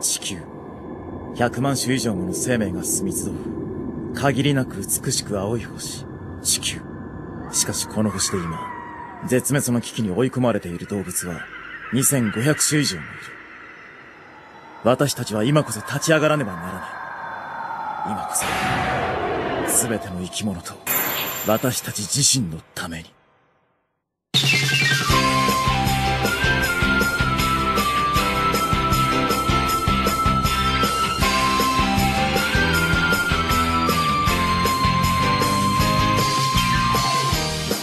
地球。100万種以上もの生命が住み集う。限りなく美しく青い星。地球。しかしこの星で今、絶滅の危機に追い込まれている動物は、2500種以上もいる。私たちは今こそ立ち上がらねばならない。今こそ、すべての生き物と、私たち自身のために。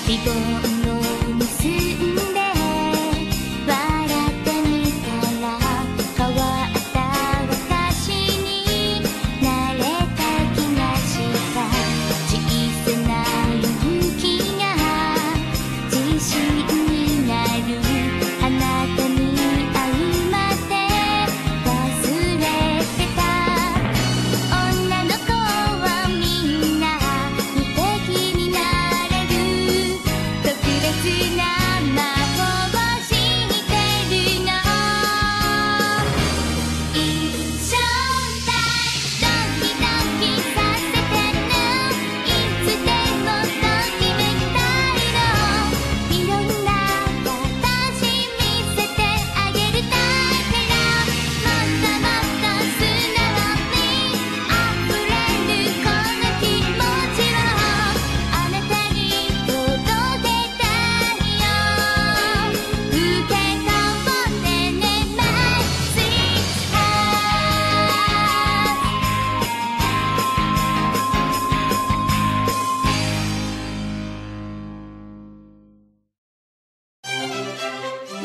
people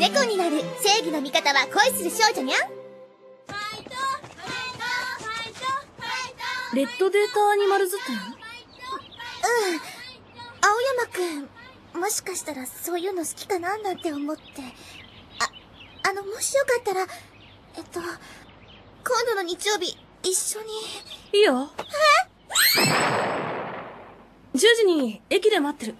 猫になる正義の味方は恋する少女にゃん。レッドデータアニマルズ展うん。青山くんもしかしたらそういうの好きかななんて思って。ああのもしよかったらえっと今度の日曜日一緒に。いいよ。10時に駅で待ってる。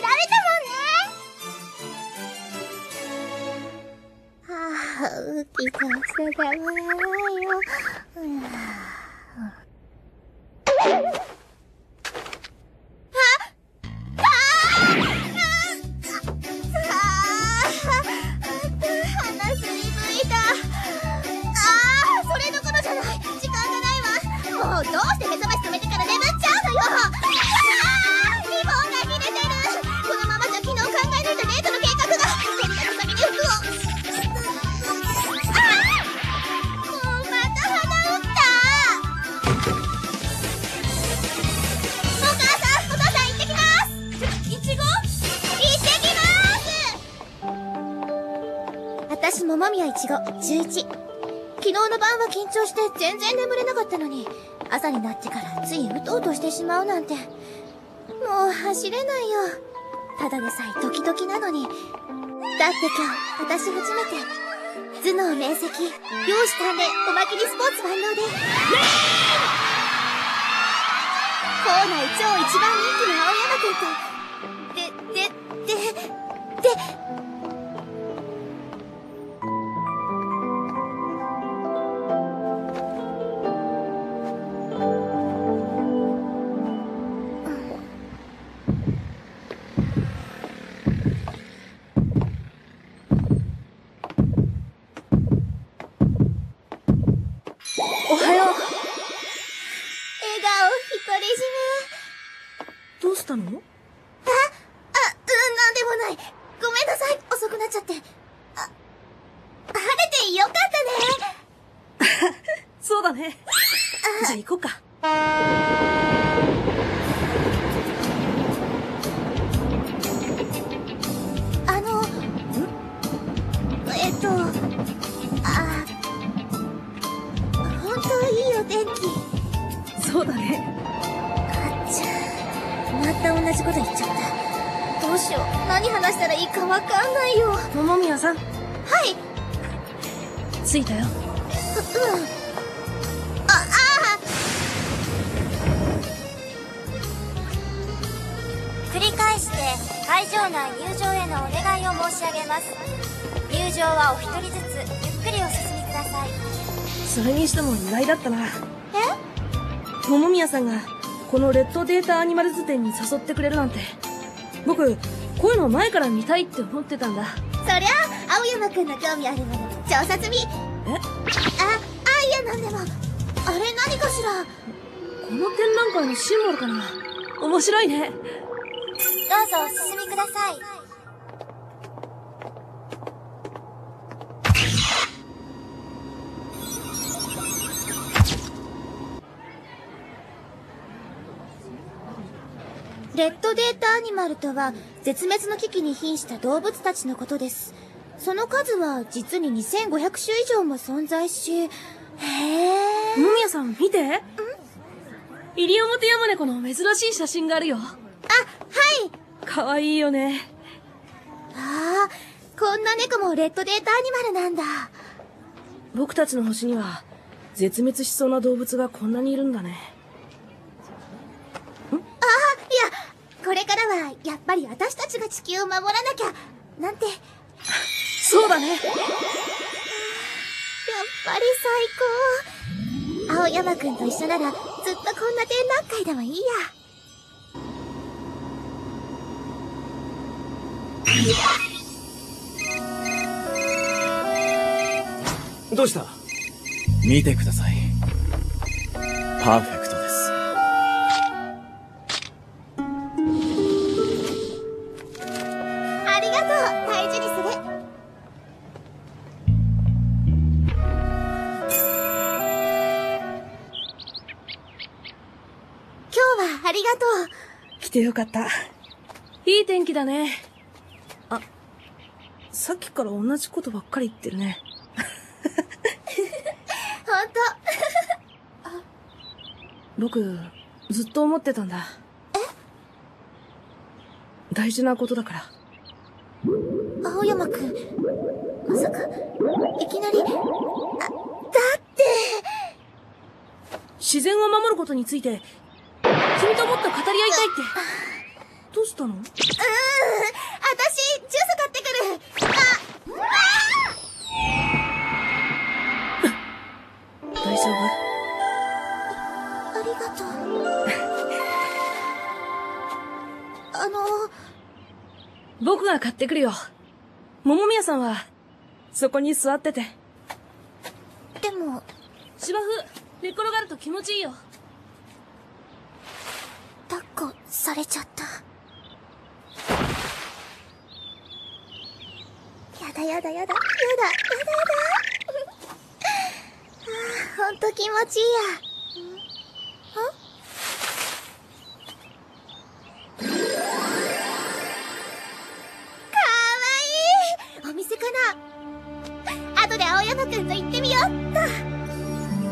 調べたもんね。はあ浮きがすがわよ私桃宮いちご11昨日の晩は緊張して全然眠れなかったのに朝になってからついうとうとしてしまうなんて。もう走れないよ。ただでさえドキドキなのに。だって今日私初めて頭脳面積容姿端麗おまけにスポーツ万能で。校内超一番人気の青山くんと。で、で、で、で、ね。じゃあ行こうか。あの、ん？えっと、あ、本当いいお天気。そうだね。あっちゃまた同じこと言っちゃった。どうしよう。何話したらいいかわかんないよ。桃宮さん、はい。着いたよ。ふ、あ繰り返して会場内入場へのお願いを申し上げます入場はお一人ずつゆっくりお進みくださいそれにしても意外だったな。え？桃宮さんが、このレッドデータアニマルズ展に誘ってくれるなんて。僕、こういうの前から見たいって思ってたんだ。そりゃあ青山くんの興味あるもの調査済みえ？ああいやなんでもあれ何かしら？この展覧会のシンボルかな？面白いね。どうぞお進みください。レッドデータアニマルとは絶滅の危機に瀕した動物たちのことです。その数は実に2500種以上も存在しへえ桃宮さん見て。西表山猫の珍しい写真があるよ。あはいかわいいよね。ああこんな猫もレッドデータアニマルなんだ僕たちの星には、絶滅しそうな動物がこんなにいるんだね。ああいやこれからはやっぱり私たちが地球を守らなきゃなんてやっそうだね。ぱり最高青山くんと一緒ならずっとこんな展覧会でもいいやどうした？見てください。パーフェクトです。ありがとう大事にする今日はありがとう来てよかった。いい天気だね。あ、さっきから同じことばっかり言ってるね。本 僕、ずっと思ってたんだ。大事なことだから。当青山くんまさかいきなりあだって自然を守ることについて、君ともっと語り合いたいって。どうしたの？うーん僕が買ってくるよ。桃宮さんは、そこに座ってて。でも芝生、寝っ転がると気持ちいいよ。抱っこされちゃったやだやだやだやだやだやだあーほんと気持ちいいや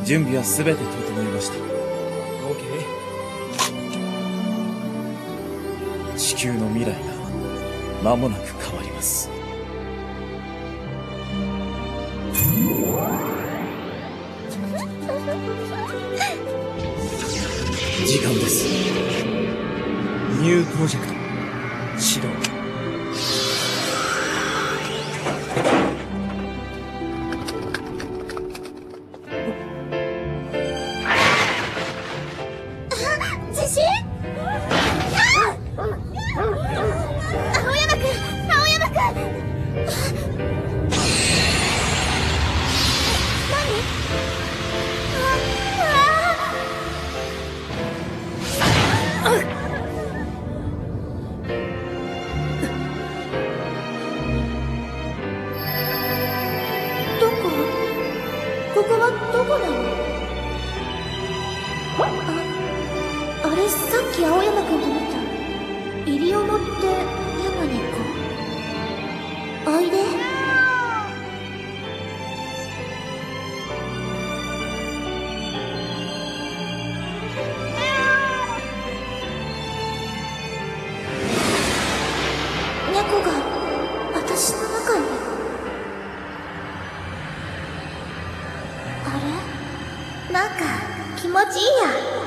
準備は全て整いました。オーケー地球の未来が間もなく変わります。時間です。ニュープロジェクト始動西表山猫おいで。猫が私の中に。あれ？なんか気持ちいいや。